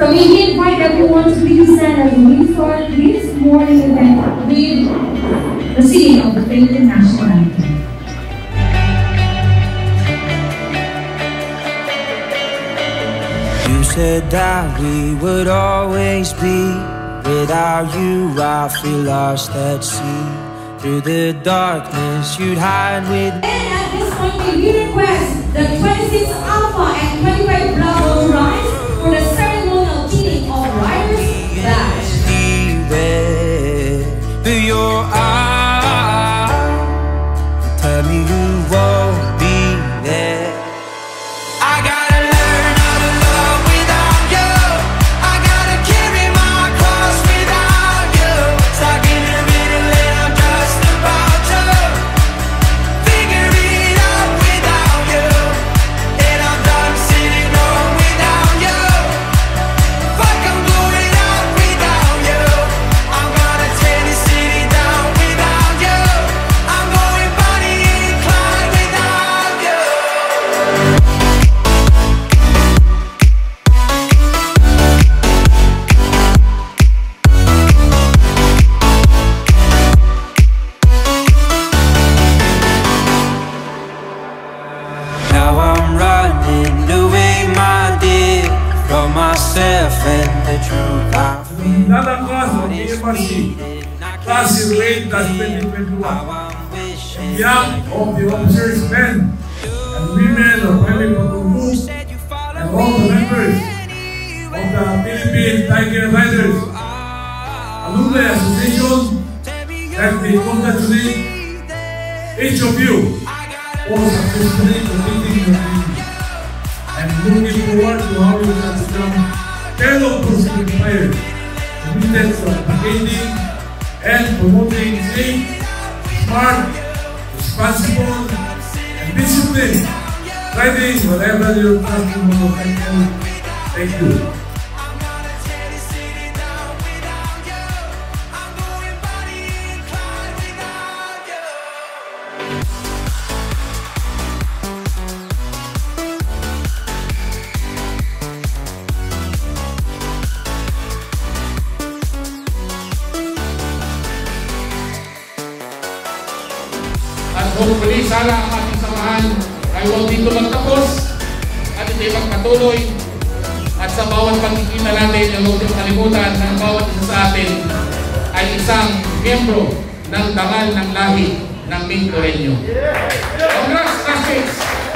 everyone to please stand as we start this morning event with the singing of the Philippine National Anthem. You said that we would always be. Without you, I feel lost at sea. Through the darkness, you'd hide with And Now I'm running away, my dear, from myself and the truth I feel. Another class of AFRC, class in rate that's 2021. I'm wishing Young of the officers, men and women of and all the members of the Philippine Tiger Riders. Alumni Association, let me congratulate each of you for successfully you can become fellow Pacific players committed to advocating and promoting safe, smart, responsible, and disciplined riding whatever your classroom or Thank you. At hopefully, sana ang ating samahan ay huwag dito magtapos at hindi magpatuloy at sa bawat pagkikita natin, yung huwag kalimutan na bawat isa sa atin ay isang miyembro ng dangal ng lahi ng Mintoreño. Congrats!